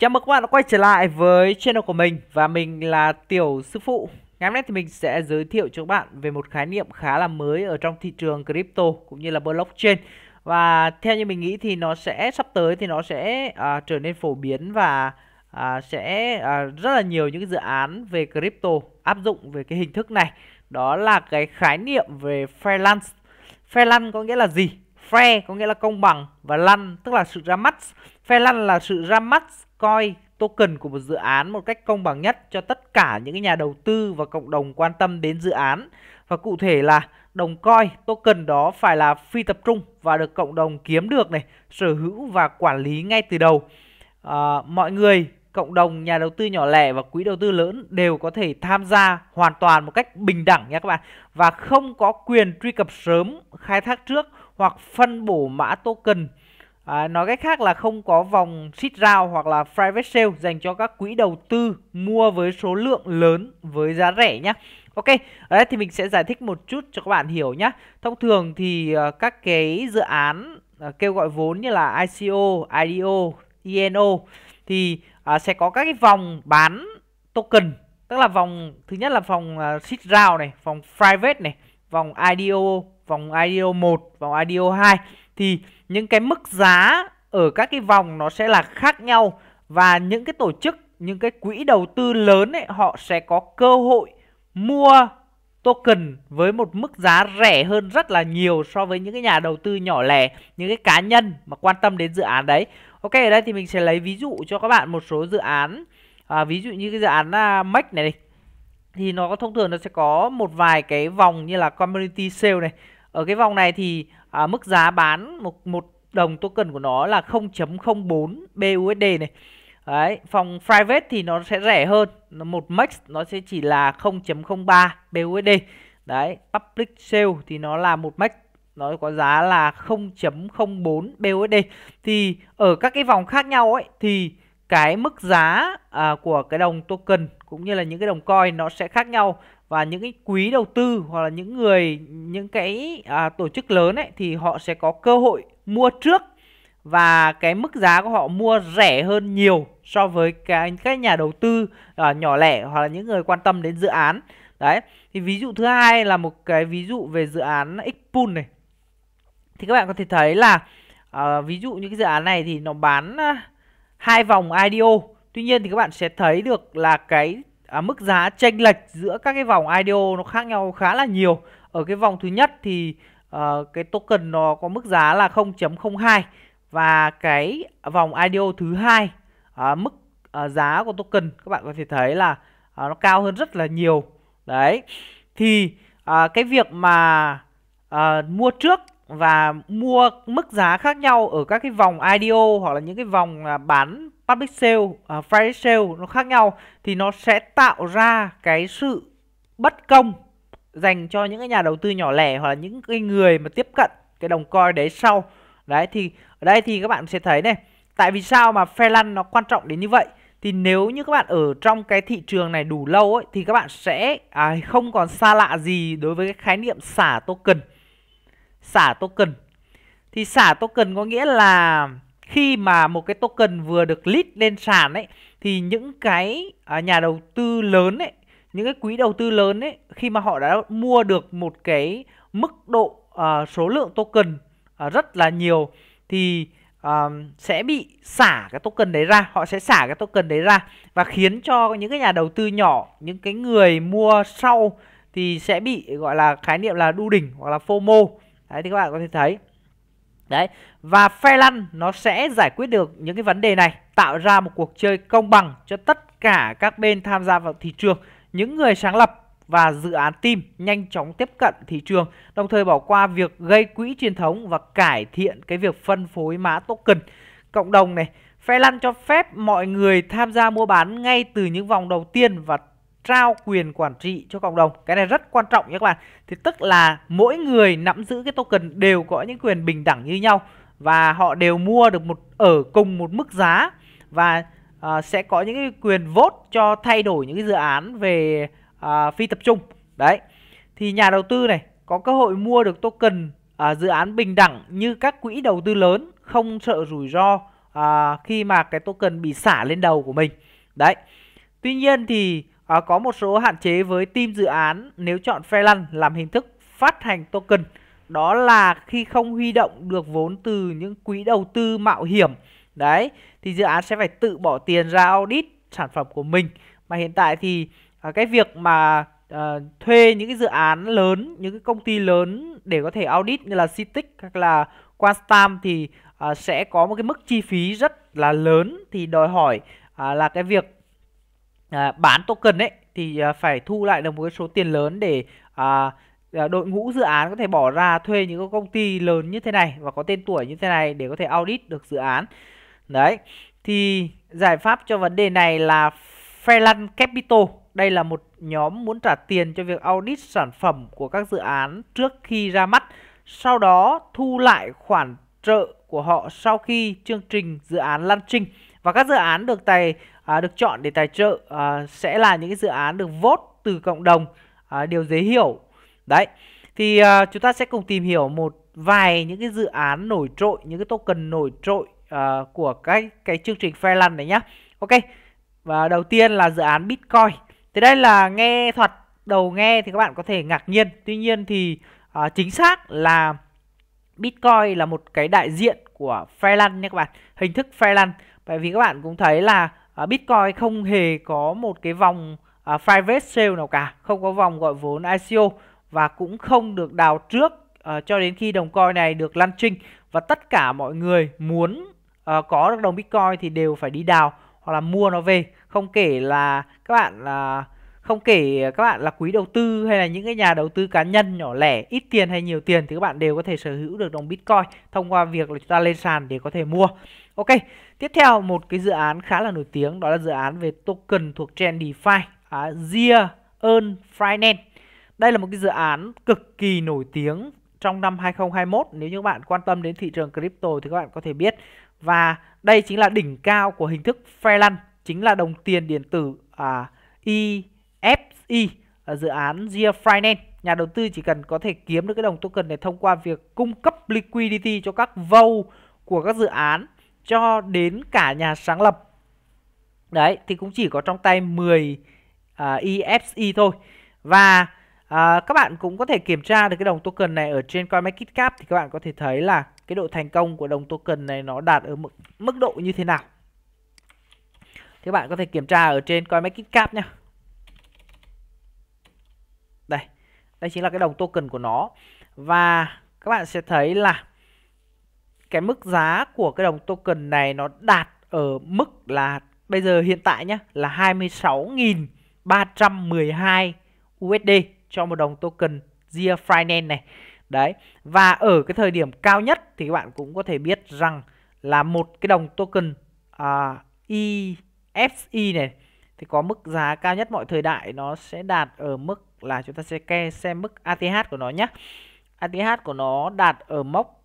Chào mừng các bạn đã quay trở lại với channel của mình và mình là Tiểu Sư Phụ. Ngày hôm nay thì mình sẽ giới thiệu cho các bạn về một khái niệm khá là mới ở trong thị trường crypto cũng như là blockchain. Và theo như mình nghĩ thì nó sẽ sắp tới thì nó sẽ uh, trở nên phổ biến và uh, sẽ uh, rất là nhiều những dự án về crypto áp dụng về cái hình thức này. Đó là cái khái niệm về freelance. Freelance có nghĩa là gì? Fair có nghĩa là công bằng và lăn tức là sự ra mắt. Fair lăn là sự ra mắt coi token của một dự án một cách công bằng nhất cho tất cả những nhà đầu tư và cộng đồng quan tâm đến dự án. Và cụ thể là đồng coi token đó phải là phi tập trung và được cộng đồng kiếm được này, sở hữu và quản lý ngay từ đầu. À, mọi người cộng đồng nhà đầu tư nhỏ lẻ và quỹ đầu tư lớn đều có thể tham gia hoàn toàn một cách bình đẳng nha các bạn và không có quyền truy cập sớm, khai thác trước hoặc phân bổ mã token À, nói cách khác là không có vòng seed round hoặc là private sale dành cho các quỹ đầu tư mua với số lượng lớn với giá rẻ nhé. Ok, ở đây thì mình sẽ giải thích một chút cho các bạn hiểu nhé. Thông thường thì uh, các cái dự án uh, kêu gọi vốn như là ICO, IDO, ENO thì uh, sẽ có các cái vòng bán token, tức là vòng thứ nhất là vòng uh, seed round này, vòng private này, vòng IDO, vòng IDO 1, vòng IDO 2 thì những cái mức giá ở các cái vòng nó sẽ là khác nhau và những cái tổ chức những cái quỹ đầu tư lớn ấy họ sẽ có cơ hội mua token với một mức giá rẻ hơn rất là nhiều so với những cái nhà đầu tư nhỏ lẻ, những cái cá nhân mà quan tâm đến dự án đấy. Ok, ở đây thì mình sẽ lấy ví dụ cho các bạn một số dự án. À, ví dụ như cái dự án à, uh, Make này, này thì nó có thông thường nó sẽ có một vài cái vòng như là community sale này. Ở cái vòng này thì à, mức giá bán một một đồng token của nó là 0.04 BUSD này. Đấy, phòng private thì nó sẽ rẻ hơn, một max nó sẽ chỉ là 0.03 BUSD. Đấy, public sale thì nó là một max nó có giá là 0.04 BUSD. Thì ở các cái vòng khác nhau ấy thì cái mức giá à, của cái đồng token cũng như là những cái đồng coin nó sẽ khác nhau. Và những cái quý đầu tư hoặc là những người những cái à, tổ chức lớn ấy thì họ sẽ có cơ hội mua trước. Và cái mức giá của họ mua rẻ hơn nhiều so với cái các nhà đầu tư à, nhỏ lẻ hoặc là những người quan tâm đến dự án. Đấy thì ví dụ thứ hai là một cái ví dụ về dự án Xpool này. Thì các bạn có thể thấy là à, ví dụ như cái dự án này thì nó bán à, hai vòng IDO tuy nhiên thì các bạn sẽ thấy được là cái à, mức giá chênh lệch giữa các cái vòng IDO nó khác nhau khá là nhiều. Ở cái vòng thứ nhất thì uh, cái token nó có mức giá là 0.02 và cái vòng IDO thứ hai uh, mức uh, giá của token các bạn có thể thấy là uh, nó cao hơn rất là nhiều. Đấy thì uh, cái việc mà uh, mua trước và mua mức giá khác nhau ở các cái vòng IDO hoặc là những cái vòng à, bán public sale, uh, private sale nó khác nhau thì nó sẽ tạo ra cái sự bất công dành cho những cái nhà đầu tư nhỏ lẻ hoặc là những cái người mà tiếp cận cái đồng coin đấy sau. Đấy thì ở đây thì các bạn sẽ thấy này, tại vì sao mà Fairland nó quan trọng đến như vậy? Thì nếu như các bạn ở trong cái thị trường này đủ lâu ấy thì các bạn sẽ à, không còn xa lạ gì đối với cái khái niệm xả token. Xả token. Thì xả token có nghĩa là khi mà một cái token vừa được list lên sàn ấy thì những cái à, nhà đầu tư lớn ấy những cái quỹ đầu tư lớn ấy khi mà họ đã mua được một cái mức độ uh, số lượng token uh, rất là nhiều thì uh, sẽ bị xả cái token đấy ra họ sẽ xả cái token đấy ra và khiến cho những cái nhà đầu tư nhỏ những cái người mua sau thì sẽ bị gọi là khái niệm là đu đỉnh hoặc là FOMO đấy thì các bạn có thể thấy Đấy, và phe lăn nó sẽ giải quyết được những cái vấn đề này, tạo ra một cuộc chơi công bằng cho tất cả các bên tham gia vào thị trường. Những người sáng lập và dự án team nhanh chóng tiếp cận thị trường, đồng thời bỏ qua việc gây quỹ truyền thống và cải thiện cái việc phân phối mã token. Cộng đồng này, phe lăn cho phép mọi người tham gia mua bán ngay từ những vòng đầu tiên và trao quyền quản trị cho cộng đồng. Cái này rất quan trọng nhé các bạn. Thì tức là mỗi người nắm giữ cái token đều có những quyền bình đẳng như nhau và họ đều mua được một ở cùng một mức giá và uh, sẽ có những cái quyền vote cho thay đổi những cái dự án về uh, phi tập trung. Đấy. Thì nhà đầu tư này có cơ hội mua được token uh, dự án bình đẳng như các quỹ đầu tư lớn không sợ rủi ro uh, khi mà cái token bị xả lên đầu của mình. Đấy. Tuy nhiên thì à, có một số hạn chế với team dự án nếu chọn Fairland làm hình thức phát hành token. Đó là khi không huy động được vốn từ những quỹ đầu tư mạo hiểm. Đấy thì dự án sẽ phải tự bỏ tiền ra audit sản phẩm của mình. Mà hiện tại thì à, cái việc mà à, thuê những cái dự án lớn những cái công ty lớn để có thể audit như là Citic hoặc là Quantstam thì à, sẽ có một cái mức chi phí rất là lớn. Thì đòi hỏi à, là cái việc à, bán token ấy thì à, phải thu lại được một cái số tiền lớn để à, à đội ngũ dự án có thể bỏ ra thuê những công ty lớn như thế này và có tên tuổi như thế này để có thể audit được dự án. Đấy thì giải pháp cho vấn đề này là Fairland Capital. Đây là một nhóm muốn trả tiền cho việc audit sản phẩm của các dự án trước khi ra mắt, sau đó thu lại khoản trợ của họ sau khi chương trình dự án launching và các dự án được tài à, được chọn để tài trợ à, sẽ là những cái dự án được vote từ cộng đồng à, điều dễ hiểu. Đấy thì à, chúng ta sẽ cùng tìm hiểu một vài những cái dự án nổi trội những cái token nổi trội à, của cái cái chương trình Fairland này nhá. Ok và đầu tiên là dự án Bitcoin. Thì đây là nghe thuật đầu nghe thì các bạn có thể ngạc nhiên. Tuy nhiên thì à, chính xác là Bitcoin là một cái đại diện của Fairland nha các bạn. Hình thức Fairland bởi vì các bạn cũng thấy là uh, Bitcoin không hề có một cái vòng uh, private sale nào cả không có vòng gọi vốn ICO và cũng không được đào trước uh, cho đến khi đồng coin này được launching. Và tất cả mọi người muốn uh, có được đồng Bitcoin thì đều phải đi đào hoặc là mua nó về. Không kể là các bạn là không kể các bạn là quý đầu tư hay là những cái nhà đầu tư cá nhân nhỏ lẻ ít tiền hay nhiều tiền thì các bạn đều có thể sở hữu được đồng Bitcoin thông qua việc là chúng ta lên sàn để có thể mua. Ok, tiếp theo một cái dự án khá là nổi tiếng đó là dự án về token thuộc trend DeFi, à, Zia Earn Finance. Đây là một cái dự án cực kỳ nổi tiếng trong năm 2021 nếu như các bạn quan tâm đến thị trường crypto thì các bạn có thể biết và đây chính là đỉnh cao của hình thức Fairland chính là đồng tiền điện tử à, e SI dự án Zia Finance. Nhà đầu tư chỉ cần có thể kiếm được cái đồng token này thông qua việc cung cấp liquidity cho các vâu của các dự án cho đến cả nhà sáng lập. Đấy, thì cũng chỉ có trong tay 10 uh, EFE thôi. Và à, các bạn cũng có thể kiểm tra được cái đồng token này ở trên CoinMarketCap thì các bạn có thể thấy là cái độ thành công của đồng token này nó đạt ở mức mức độ như thế nào. Thì các bạn có thể kiểm tra ở trên CoinMarketCap nhé. Đây, đây chính là cái đồng token của nó. Và các bạn sẽ thấy là cái mức giá của cái đồng token này nó đạt ở mức là bây giờ hiện tại nhé là 26.312 USD cho một đồng token Zia Finance này. Đấy. Và ở cái thời điểm cao nhất thì các bạn cũng có thể biết rằng là một cái đồng token à, uh, EFE này thì có mức giá cao nhất mọi thời đại nó sẽ đạt ở mức là chúng ta sẽ ke xem mức ATH của nó nhé. ATH của nó đạt ở mốc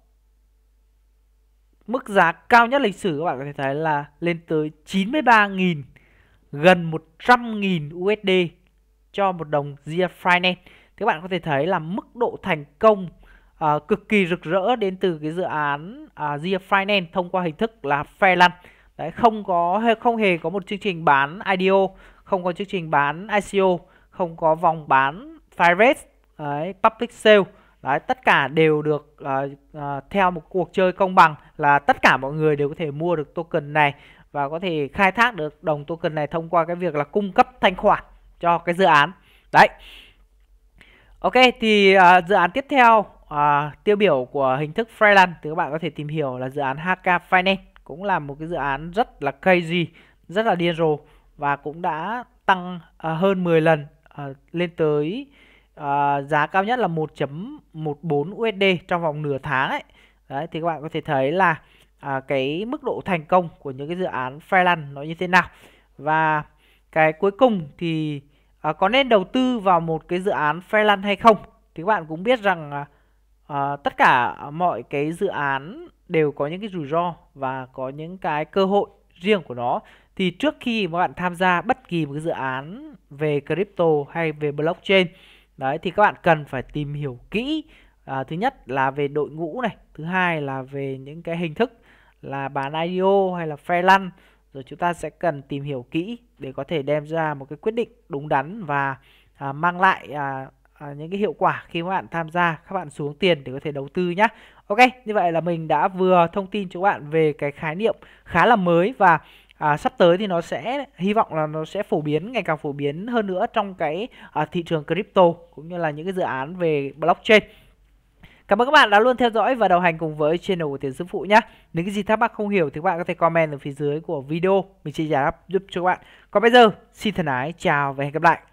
mức giá cao nhất lịch sử các bạn có thể thấy là lên tới 93.000 gần 100.000 USD cho một đồng Zia Finance thì các bạn có thể thấy là mức độ thành công uh, cực kỳ rực rỡ đến từ cái dự án à, uh, Zia Finance thông qua hình thức là Fairland đấy không có không hề có một chương trình bán IDO không có chương trình bán ICO không có vòng bán private đấy, public sale. Đấy tất cả đều được uh, uh, theo một cuộc chơi công bằng là tất cả mọi người đều có thể mua được token này và có thể khai thác được đồng token này thông qua cái việc là cung cấp thanh khoản cho cái dự án. Đấy. Ok thì uh, dự án tiếp theo uh, tiêu biểu của hình thức freelance thì các bạn có thể tìm hiểu là dự án HK Finance cũng là một cái dự án rất là crazy rất là điên rồ và cũng đã tăng uh, hơn 10 lần uh, lên tới uh, giá cao nhất là 1.14 USD trong vòng nửa tháng ấy. Đấy thì các bạn có thể thấy là uh, cái mức độ thành công của những cái dự án freelance nó như thế nào. Và cái cuối cùng thì à, có nên đầu tư vào một cái dự án freelance hay không? Thì các bạn cũng biết rằng à, tất cả mọi cái dự án đều có những cái rủi ro và có những cái cơ hội riêng của nó. Thì trước khi mà bạn tham gia bất kỳ một cái dự án về crypto hay về blockchain đấy thì các bạn cần phải tìm hiểu kỹ à, thứ nhất là về đội ngũ này thứ hai là về những cái hình thức là bán IDO hay là Fairland rồi chúng ta sẽ cần tìm hiểu kỹ để có thể đem ra một cái quyết định đúng đắn và à, mang lại à, à, những cái hiệu quả khi các bạn tham gia các bạn xuống tiền để có thể đầu tư nhé Ok như vậy là mình đã vừa thông tin cho các bạn về cái khái niệm khá là mới và à, sắp tới thì nó sẽ hy vọng là nó sẽ phổ biến ngày càng phổ biến hơn nữa trong cái à, thị trường crypto cũng như là những cái dự án về blockchain Cảm ơn các bạn đã luôn theo dõi và đồng hành cùng với channel của Tiền Sư Phụ nhé. Nếu cái gì thắc mắc không hiểu thì các bạn có thể comment ở phía dưới của video. Mình sẽ giải đáp giúp cho các bạn. Còn bây giờ, xin thân ái, chào và hẹn gặp lại.